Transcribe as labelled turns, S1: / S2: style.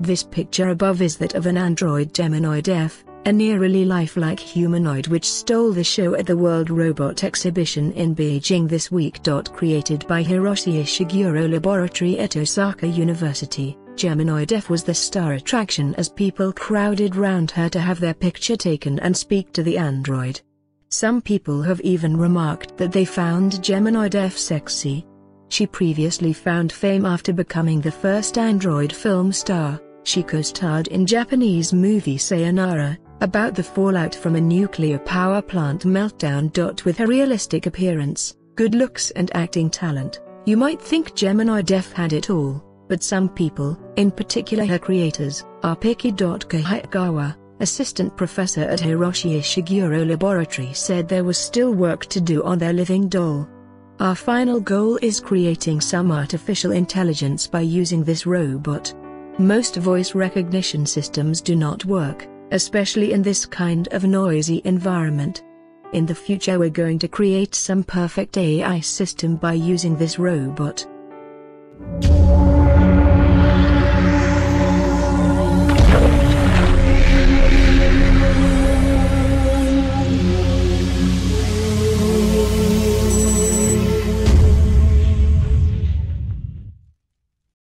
S1: This picture above is that of an android Geminoid F, a nearly lifelike humanoid which stole the show at the World Robot Exhibition in Beijing this week. Created by Hiroshi Ishiguro Laboratory at Osaka University, Geminoid F was the star attraction as people crowded round her to have their picture taken and speak to the android. Some people have even remarked that they found Geminoid F sexy. She previously found fame after becoming the first android film star. She co-starred in Japanese movie Sayonara, about the fallout from a nuclear power plant meltdown. With her realistic appearance, good looks and acting talent, you might think Geminoid F had it all, but some people, in particular her creators, are picky. Kohei Ogawa, assistant professor at Hiroshi Ishiguro Laboratory said there was still work to do on their living doll. Our final goal is creating some artificial intelligence by using this robot. Most voice recognition systems do not work, especially in this kind of noisy environment. In the future we're going to create some perfect AI system by using this robot.